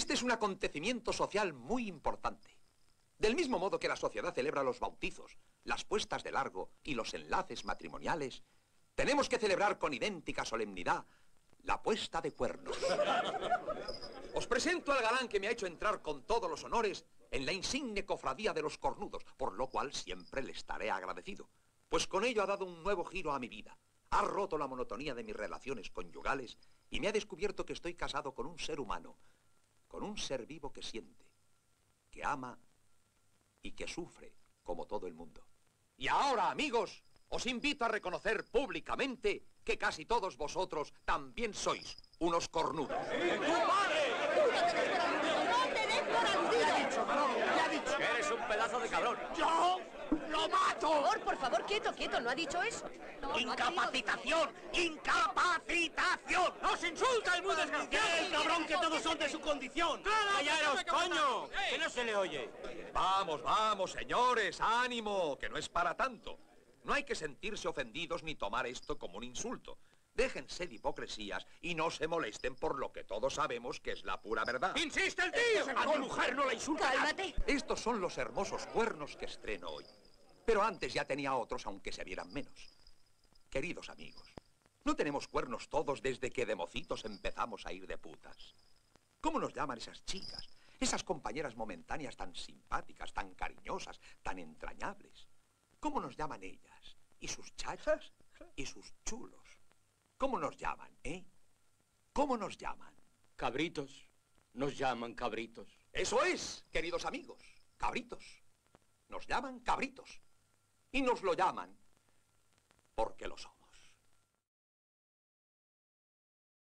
Este es un acontecimiento social muy importante. Del mismo modo que la sociedad celebra los bautizos, las puestas de largo y los enlaces matrimoniales, tenemos que celebrar con idéntica solemnidad la puesta de cuernos. Os presento al galán que me ha hecho entrar con todos los honores en la insigne cofradía de los cornudos, por lo cual siempre le estaré agradecido, pues con ello ha dado un nuevo giro a mi vida. Ha roto la monotonía de mis relaciones conyugales y me ha descubierto que estoy casado con un ser humano, con un ser vivo que siente, que ama y que sufre como todo el mundo. Y ahora, amigos, os invito a reconocer públicamente que casi todos vosotros también sois unos cornudos. ¡Tu madre! ¡No te des por aludido! ha dicho, Manolo? ¿Qué ha dicho? Eres un pedazo de cabrón. ¡Yo lo Por mato! favor, por favor, quieto, quieto, ¿no ha dicho eso? No, no ha ¡Incapacitación! ¡Incapacitación! ¡Nos insulta el muy desgraciado! ¡Qué cabrón que todos son de su condición! ¡Callaros, coño! ¡Que no se le oye! Vamos, vamos, señores, ánimo, que no es para tanto. No hay que sentirse ofendidos ni tomar esto como un insulto. Déjense de hipocresías y no se molesten por lo que todos sabemos que es la pura verdad. ¡Insiste el tío! A mi mujer no la insulta. Cálmate. Estos son los hermosos cuernos que estreno hoy. Pero antes ya tenía otros, aunque se vieran menos. Queridos amigos, no tenemos cuernos todos desde que de mocitos empezamos a ir de putas. ¿Cómo nos llaman esas chicas? Esas compañeras momentáneas tan simpáticas, tan cariñosas, tan entrañables. ¿Cómo nos llaman ellas? ¿Y sus chachas? ¿Y sus chulos? ¿Cómo nos llaman, eh? ¿Cómo nos llaman? Cabritos. Nos llaman cabritos. Eso es, queridos amigos, cabritos. Nos llaman cabritos. Y nos lo llaman porque lo son.